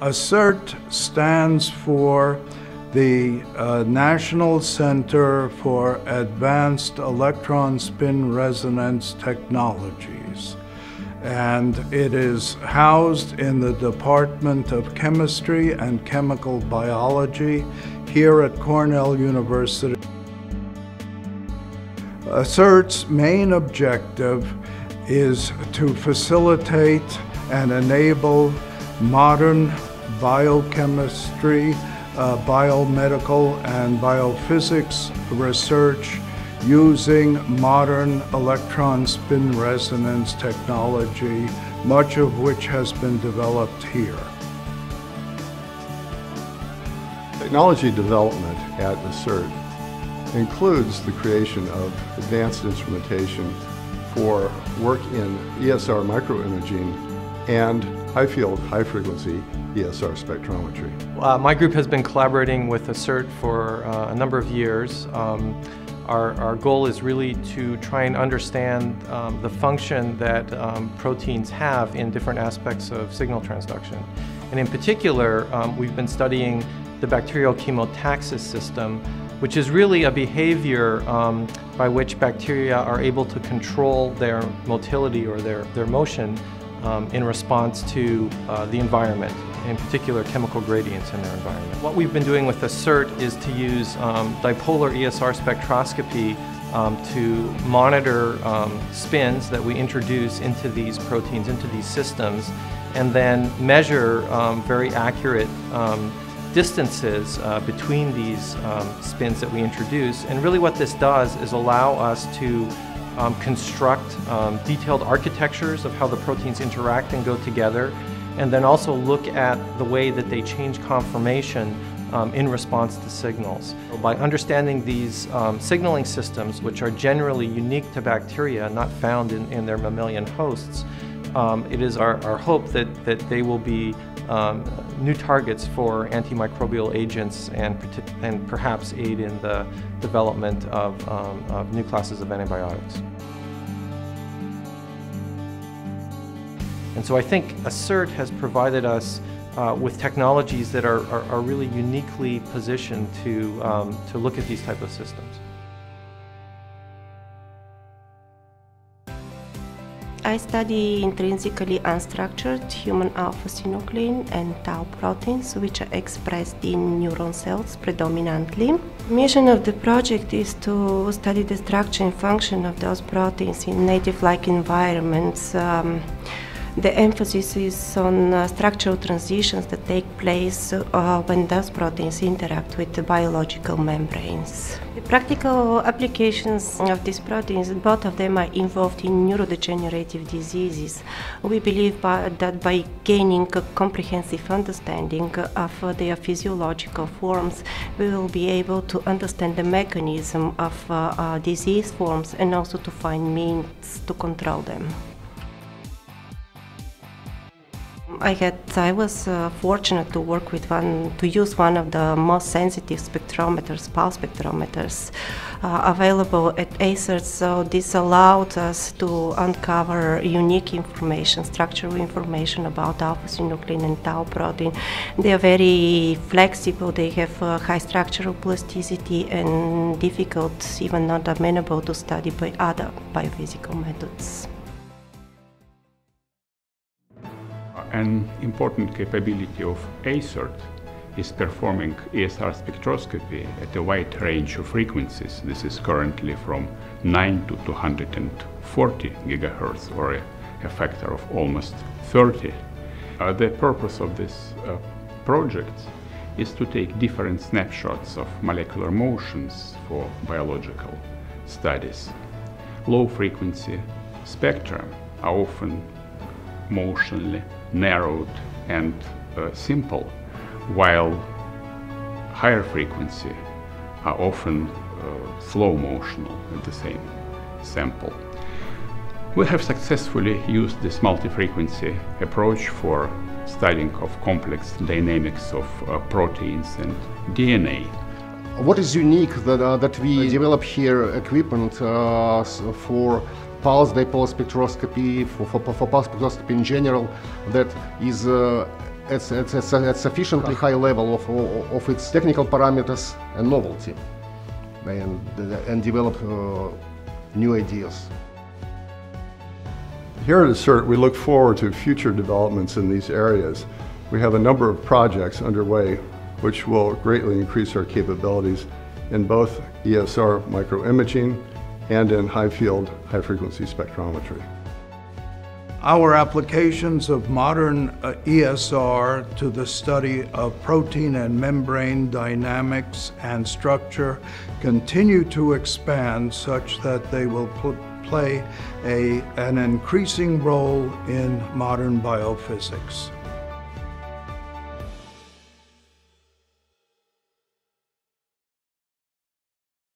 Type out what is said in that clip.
ACERT stands for the uh, National Center for Advanced Electron Spin Resonance Technologies. And it is housed in the Department of Chemistry and Chemical Biology here at Cornell University. ACERT's main objective is to facilitate and enable modern biochemistry, uh, biomedical, and biophysics research using modern electron spin resonance technology, much of which has been developed here. Technology development at ACERT includes the creation of advanced instrumentation for work in ESR microimaging and high field, high frequency ESR spectrometry. Uh, my group has been collaborating with ACERT for uh, a number of years. Um, our, our, goal is really to try and understand um, the function that um, proteins have in different aspects of signal transduction. And in particular, um, we've been studying the bacterial chemotaxis system, which is really a behavior um, by which bacteria are able to control their motility or their, their motion um, in response to uh, the environment, in particular chemical gradients in their environment. What we've been doing with ACERT is to use um, dipolar ESR spectroscopy um, to monitor um, spins that we introduce into these proteins, into these systems, and then measure um, very accurate um, distances uh, between these spins that we introduce. And really what this does is allow us to um, construct um, detailed architectures of how the proteins interact and go together, and then also look at the way that they change conformation um, in response to signals. By understanding these um, signaling systems, which are generally unique to bacteria, not found in, in their mammalian hosts, um, it is our, our hope that, that they will be um, new targets for antimicrobial agents and, and perhaps aid in the development of, um, of new classes of antibiotics. And so I think ACERT has provided us uh, with technologies that are, are, are, really uniquely positioned to, um, to look at these type of systems. I study intrinsically unstructured human alpha-synuclein and tau proteins, which are expressed in neuron cells predominantly. Mission of the project is to study the structure and function of those proteins in native-like environments. Um, the emphasis is on uh, structural transitions that take place uh, when those proteins interact with the biological membranes. The practical applications of these proteins, both of them are involved in neurodegenerative diseases. We believe by, that by gaining a comprehensive understanding of their physiological forms, we will be able to understand the mechanism of uh, uh disease forms and also to find means to control them. I had I was uh, fortunate to work with one to use one of the most sensitive spectrometers, pulse spectrometers, uh, available at ACERT. So this allowed us to uncover unique information, structural information about alpha-synuclein and tau protein. They are very flexible. They have uh, high structural plasticity and difficult, even not amenable to study by other biophysical methods. An important capability of ACERT is performing ESR spectroscopy at a wide range of frequencies. This is currently from 9 to 240 gigahertz or a, a factor of almost 30. Uh, the purpose of this uh, project is to take different snapshots of molecular motions for biological studies. Low frequency spectra are often motionally narrowed and uh, simple, while higher frequency are often uh, slow motional at the same sample. We have successfully used this multi-frequency approach for studying of complex dynamics of uh, proteins and DNA. What is unique that, uh, that we develop here equipment uh, for pulse dipole spectroscopy, for, for, for pulse spectroscopy in general, that is uh, at, at, at, at sufficiently high level of, of its technical parameters and novelty and, and develop uh, new ideas. Here at ACERT, we look forward to future developments in these areas. We have a number of projects underway which will greatly increase our capabilities in both ESR microimaging and in high field, high frequency spectrometry. Our applications of modern uh, ESR to the study of protein and membrane dynamics and structure continue to expand such that they will play a, an increasing role in modern biophysics.